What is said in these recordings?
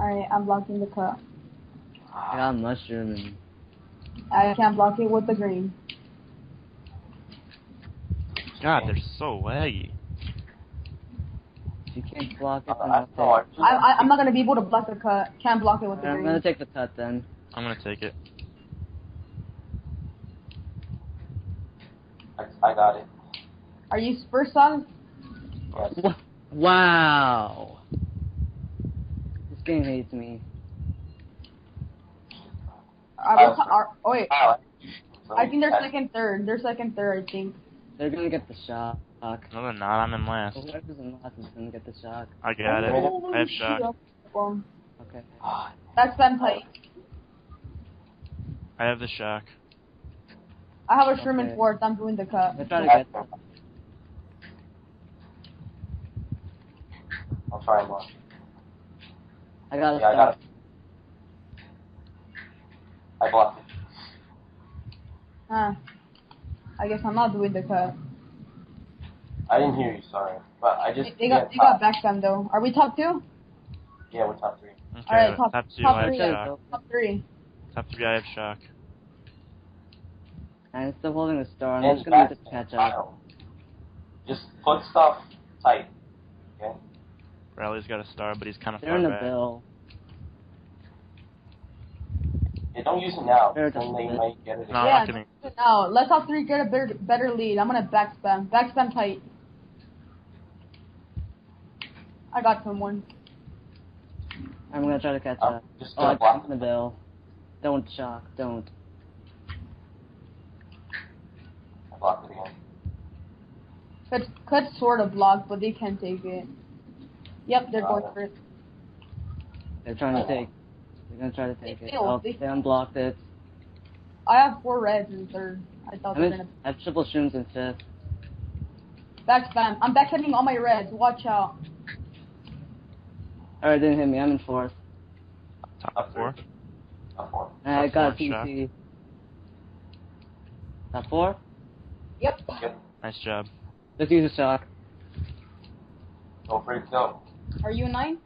Alright, I'm blocking the cut. I got a mushroom and I can't block it with the green. God, they're so laggy. you can't block it, Uh, I I'll know, I take just- I, I I'm not gonna be able to block the cut. Can't block it with the I'm green. gonna take the cut then. I'm gonna take it. I, I got it. Are you first on? Yes. Wow. This game hates me. Are we are, oh wait, I think they're second, third. They're second, third. I think. They're gonna get the shock. No, they're not. I'm in last. Whoever's in last is gonna get the shock. I got it. Holy I have shit. shock. Okay. That's them tight. I have the shock. I have a Sherman Okay. fourth. I'm doing the cut. I'm trying to get I'll try one. I got it. Yeah, I got it. I blocked it. Huh. I guess I'm not doing the cut. I didn't hear you, sorry. But I just. They, they got they got back them though. Are we top two? Yeah, we're top three. Okay, Alright, top- top two, top I have three. shock. Top three. Top three, I have shock. I'm still holding the star. I'm And just gonna need to catch up. Just put stuff tight. Okay? Riley's got a star, but he's kind of They're far in the back. bill. Yeah, don't use it now. They're Then they might get it. No, I'm yeah. not kidding. Now let's top three get a better better lead. I'm gonna back spam. Back spam tight. I got someone. I'm gonna try to catch I'm up. just Oh, gonna I'm block in the bill. Don't shock. Don't. I blocked it again. Cut cut sort of blocked, but they can't take it. Yep, they're going uh, for it. They're trying to oh. take. They're gonna try to take They it. failed. Oh, They they unblocked it. I have four reds in third. I thought I'm they were gonna I have triple shrooms in fifth. back spam. I'm back hitting all my reds. Watch out. Alright, didn't hit me. I'm in fourth. Top four. Top four. I Top got a four shot. Top four? Yep. Good. Nice job. Let's use a shock. Go for it, go. Are you a nine?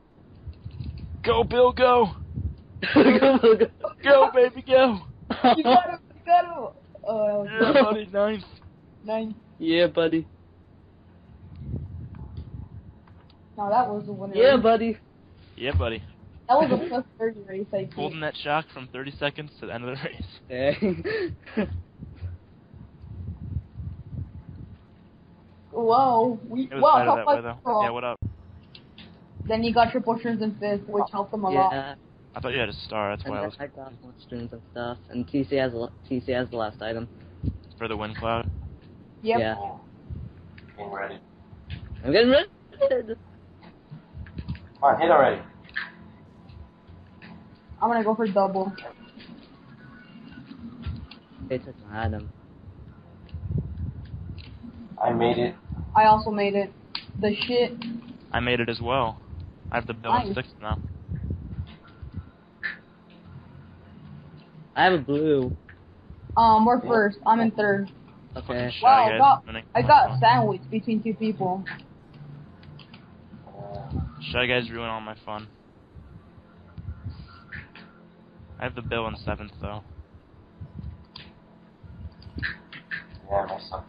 Go, Bill, go! go, go, go. Go, baby, go! You got him. You got him. Oh, Yeah, buddy, ninth. nine. yeah, buddy. No, that was a winner. Yeah, buddy. Yeah, buddy. That was a plus thirty race. I think. Holding that shock from 30 seconds to the end of the race. Dang. Whoa. We It was wow. better that way, though. Yeah, what up? Then you got triple shrooms and fifth, which helped them a lot. yeah. I thought you had a star, that's And why I then was I got more streams and stuff. And TC has TC has the last item. for the wind cloud. Yep. Yeah. Getting ready. I'm getting rid. Come on, hit already. I'm gonna go for double. They took my item. I made it. I also made it. The shit. I made it as well. I have the bill in Nice. sixth now. I have a blue. Um, we're first. I'm in third. Okay. Wow, guys got- I got sandwiched between two people. Uh, Shy guys ruin all my fun. I have the bill in seventh though. yeah, my son.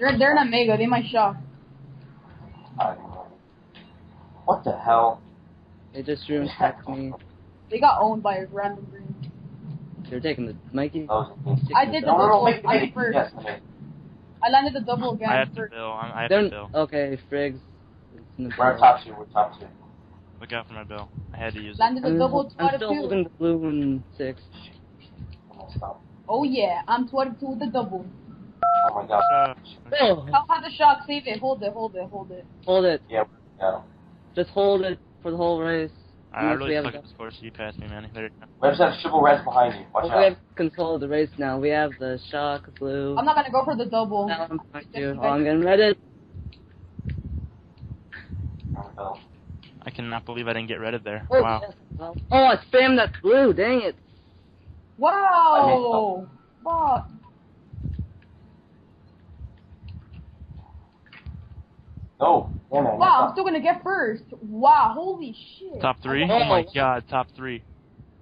They're they're in a mega. They might shock. I don't know. What the hell? They just room attacked me. They got owned by a random green. They're taking the Mikey. Those are. I did the No, no, no, double. wait, I first. Yes, I. I landed the double again. I have the first. bill. I'm, I have They're the bill. okay. Friggs. It's in the We're top two. We're top two. Look out for my bill. I had to use it. Landed the double. I'm, double I'm twenty still holding the blue in six. I'm gonna stop. Oh yeah, I'm twenty two with the double. Oh my god. Uh, Oh, I'll have the shock. Save it. Hold it. Hold it. Hold it. hold it. Yeah. Just hold it for the whole race. I Unless really we have suck at this course. You passed me, man. There you go. We have to have triple reds behind you. Watch Oh, we have out. control of the race now. We have the shock blue. I'm not gonna go for the double. Now I'm behind you. Oh, I'm getting ready. Oh, I cannot believe I didn't get rid of there. Oh, Wow. yes. Oh, I spammed that blue. Dang it. Wow. Fuck. No, Yeah, man. Wow, I'm still gonna get first. Wow, holy shit. Top three? Oh my oh god, top three.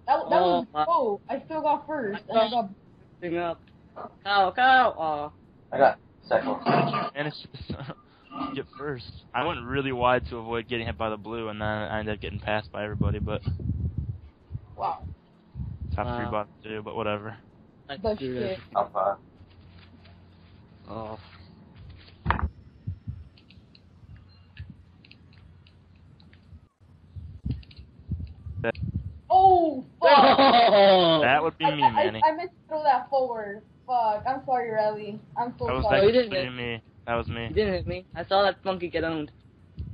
That, that oh was Oh, my- oh, I still got first, and I got Bring up. Cow, cow. Oh. I got second. managed to get first. I went really wide to avoid getting hit by the blue, and then I ended up getting passed by everybody. But wow. top three Wow. bottom two, but whatever. Let's The do this. shit. Top five. Oh. Oh fuck. That would be I, me, I, Manny. I, I meant to throw that forward. Fuck. I'm sorry, Riley. I'm so That was sorry. Oh, you didn't hit. me. That was me. You didn't hit me. I saw that monkey get owned.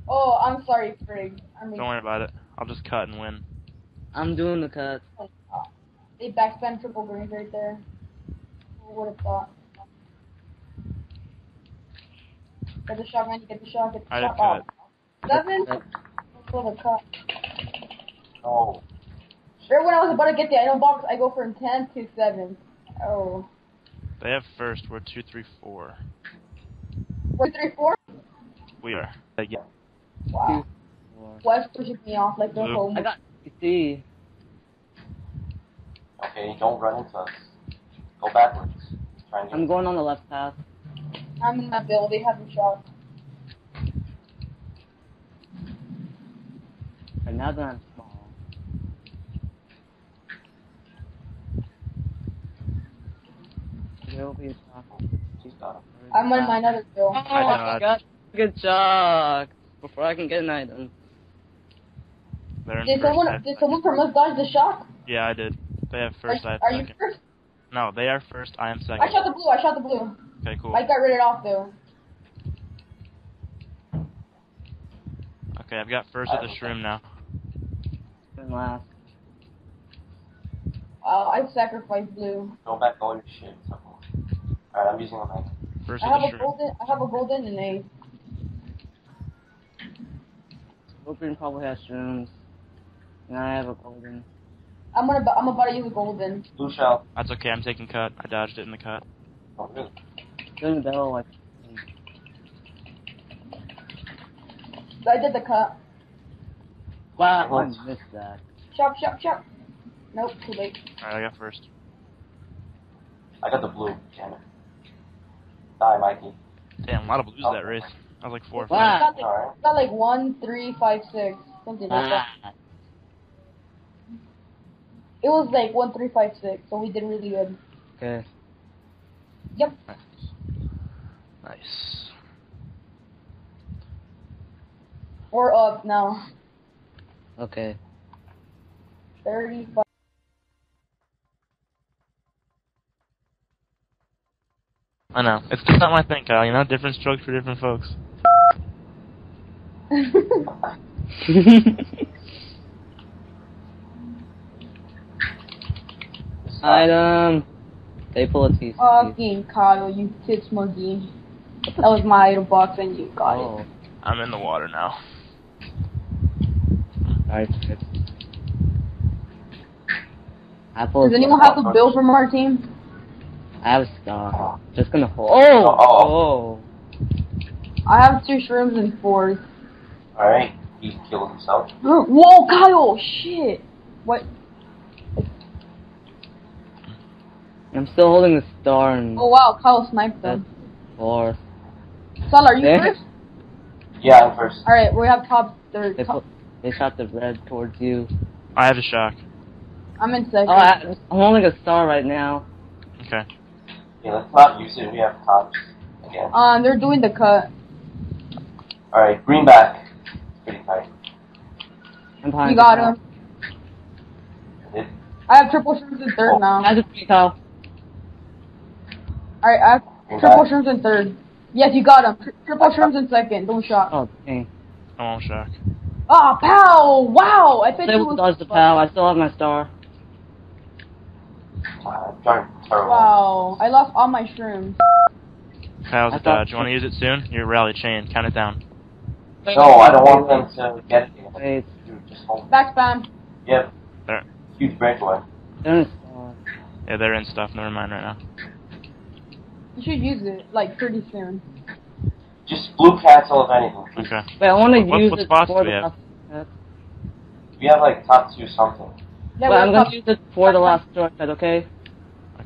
Oh, I'm sorry, Frig. I mean, Don't worry about it. I'll just cut and win. I'm doing the cut. they backspam triple greens right there. Who would have thought? Get the shot, man. Get the shot. Get the I shot. did Oh, seven. For the cut. Oh. Sure, when I was about to get the item box, I go from 10 to 7. Oh. They have first. We're two, three, four. Four, three, four? We are. Like, yeah. Wow. West pushing me off like the Blue. home. I got PC. Okay, don't run into us. Go backwards. Try and I'm going on the left path. I'm in that building, They haven't shot. Right now that I'm small. There'll be a shot. Stop. I'm on my another bill. Oh, I I got a good shot before I can get an item. They're Did someone did second. someone from us dodge the shot? Yeah, I did. They have first. I are have are you first? No, they are first. I am second. I shot the blue. I shot the blue. Okay, cool. I got rid of it off though. Okay, I've got first at the shroom now. And last. Uh, I sacrificed blue. Go back all your shit. Alright, I'm using a knife. First I have a golden. I have a golden and a. Open probably has shrooms. And I have a golden. I'm gonna. I'm about to use a golden. Blue shell. That's okay. I'm taking cut. I dodged it in the cut. Oh, really? Doing the bell like. I did the cut. Wow, I missed that. Chop, chop, chop. Nope, too late. All right, I got first. I got the blue. Damn it. Die, Mikey. Damn, a lot of blues that race. I was like four or Wow. five. Got like, Alright. got like one, three, five, six, something like that. Ah, It was like one, three, five, six. So we did really good. okay. Yep. Nice. Nice. We're up now. Okay. Thirty-five. I know. It's just not my thing, Kyle. You know, different strokes for different folks. Item. Um, they pull a TC. Fucking Kyle, you tits monkey. That was my item box and you got it. Oh. I'm in the water now. Alright. Apple. Does anyone have a bill from our team? I have a star. Just gonna hold. Oh! Oh. Oh! I have two shrooms and fours. Alright. He killed himself. Whoa, Kyle! Shit! What? I'm still holding the star and Oh wow, Kyle sniped them. four. Sal, are you There. first? Yeah, I'm first. Alright, we have top third. They Top, put, they shot the red towards you. I have a shock. I'm in second. Oh, I, I'm holding a star right now. Okay. Yeah, let's not use it. We have tops again. Um, they're doing the cut. Alright, green back. Pretty tight. I'm behind. You got him. It, I have triple shrooms in third Oh. now. I just beat Kyle. Alright, I have green triple back. shrooms in third. Yes, you got him. Tri- triple shrooms in second. Don't shot. Oh, dang. I won't shock. Ah, pow! Wow! I bet They you will was dodge the pal. I still have my star. Uh, darn, terrible. Wow, I lost all my shrooms. Kyle's I a thought- dodge. You want to use it soon? Your rally chain. Count it down. No, I don't want them to get it. again. Wait, Dude, just hold. Back spam. Yep. There. Huge breakaway. they're in a star. Yeah, they're in stuff. Never mind right now. You should use it like pretty soon. Just blue cancel if anything. please. Okay. Wait, I want to What- use what it spots for do we the have? last. We have like top two something. Yeah, Wait, we're I'm gonna use it for the last shortcut, okay?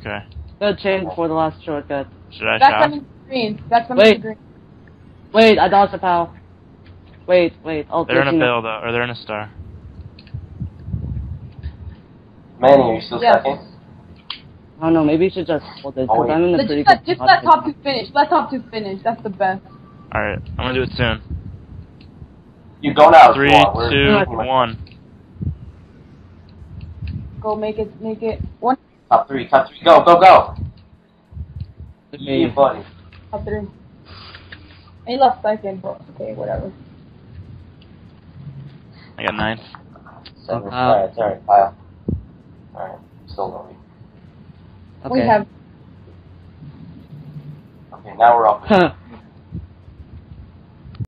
Okay. Gonna change before the last shortcut. Should I Back shout? on the green. Back on Wait. the green. Wait, I dodged a pal. Wait, wait. Oh, They're in a there's bill though, or they're in a star. Manny, are you still Yes. second? I don't know. Maybe you should just hold it Oh, because wait. I'm in a Let's pretty just, let, good just let spot. top two finish. Let top two finish. That's the best. All right, I'm gonna do it soon. You go now. if you Three, two, one. Go make it. Make it one. Top three, top three. Go, go, go. Okay. Yeah, buddy. Top three. He left second, but okay, whatever. I got ninth. Seven. Uh, Alright, it's alright, Kyle. Alright, still loading. We Okay. have Okay, now we're up. Huh.